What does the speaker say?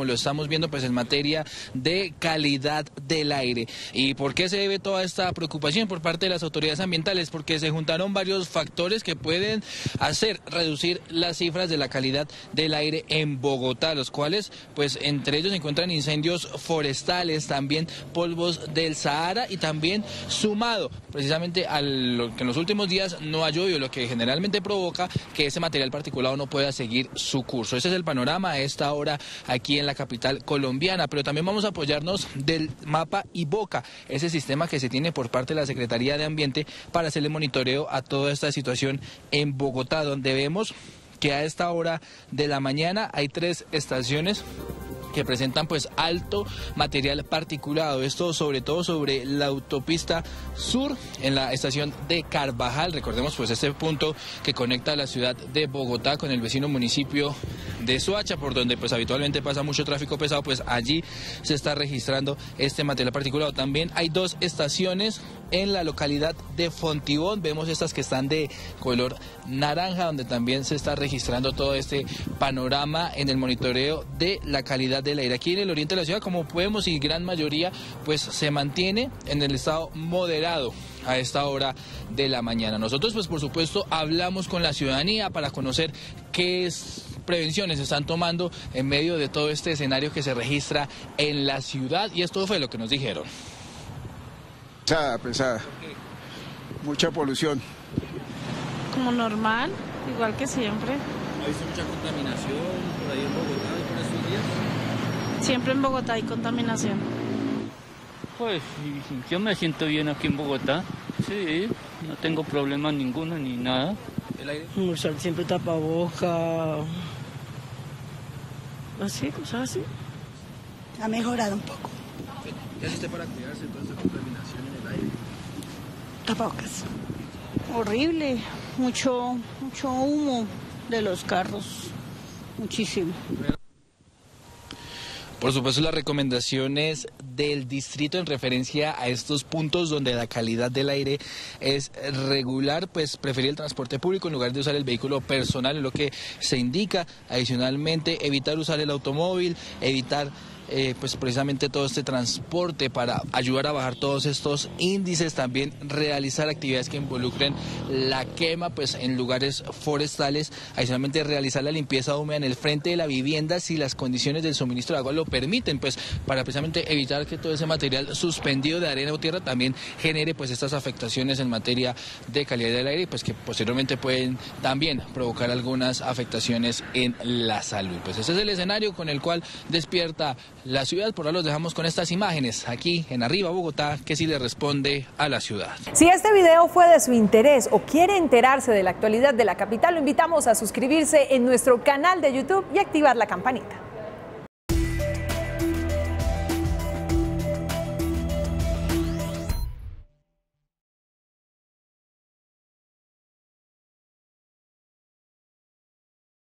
como lo estamos viendo pues en materia de calidad del aire. ¿Y por qué se debe toda esta preocupación por parte de las autoridades ambientales? Porque se juntaron varios factores que pueden hacer reducir las cifras de la calidad del aire en Bogotá, los cuales pues entre ellos se encuentran incendios forestales, también polvos del Sahara y también sumado precisamente a lo que en los últimos días no ha llovido, lo que generalmente provoca que ese material particulado no pueda seguir su curso. Ese es el panorama a esta hora aquí en la capital colombiana, pero también vamos a apoyarnos del mapa y boca, ese sistema que se tiene por parte de la Secretaría de Ambiente para hacerle monitoreo a toda esta situación en Bogotá, donde vemos que a esta hora de la mañana hay tres estaciones que presentan pues alto material particulado. Esto sobre todo sobre la autopista sur en la estación de Carvajal. Recordemos pues este punto que conecta la ciudad de Bogotá con el vecino municipio de Soacha, por donde pues habitualmente pasa mucho tráfico pesado, pues allí se está registrando este material particulado. También hay dos estaciones en la localidad de Fontibón. Vemos estas que están de color naranja, donde también se está registrando todo este panorama en el monitoreo de la calidad del aire. Aquí en el oriente de la ciudad, como podemos y gran mayoría, pues se mantiene en el estado moderado a esta hora de la mañana. Nosotros, pues por supuesto, hablamos con la ciudadanía para conocer qué es prevenciones se están tomando en medio de todo este escenario que se registra en la ciudad y esto fue lo que nos dijeron. Pesada, pesada. Mucha polución. Como normal, igual que siempre. ¿Ha visto mucha contaminación por ahí en Bogotá por estos días? Siempre en Bogotá hay contaminación. Pues yo me siento bien aquí en Bogotá. Sí, no tengo problemas ninguno ni nada. ¿El aire? Usar siempre tapaboca. Así, cosas así. Ha mejorado un poco. ¿Qué hace usted para cuidarse de toda esta contaminación en el aire? Tapabocas. horrible, mucho, mucho humo de los carros, muchísimo. Por supuesto, las recomendaciones del distrito en referencia a estos puntos donde la calidad del aire es regular, pues preferir el transporte público en lugar de usar el vehículo personal, es lo que se indica. Adicionalmente, evitar usar el automóvil, evitar eh, pues precisamente todo este transporte para ayudar a bajar todos estos índices, también realizar actividades que involucren la quema pues en lugares forestales, adicionalmente realizar la limpieza húmeda en el frente de la vivienda si las condiciones del suministro de agua lo permiten, pues para precisamente evitar que todo ese material suspendido de arena o tierra también genere pues estas afectaciones en materia de calidad del aire, pues que posteriormente pueden también provocar algunas afectaciones en la salud. Pues ese es el escenario con el cual despierta la ciudad. Por ahora los dejamos con estas imágenes aquí en Arriba Bogotá, que sí le responde a la ciudad. Si este video fue de su interés o quiere enterarse de la actualidad de la capital, lo invitamos a suscribirse en nuestro canal de YouTube y activar la campanita.